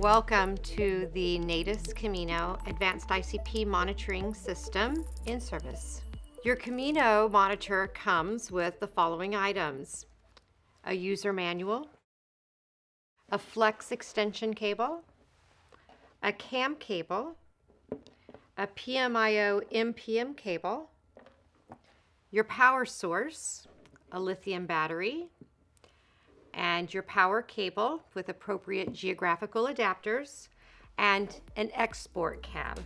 Welcome to the Natus Camino Advanced ICP Monitoring System in service. Your Camino monitor comes with the following items. A user manual, a flex extension cable, a CAM cable, a PMIO MPM cable, your power source, a lithium battery, and your power cable with appropriate geographical adapters, and an export cab.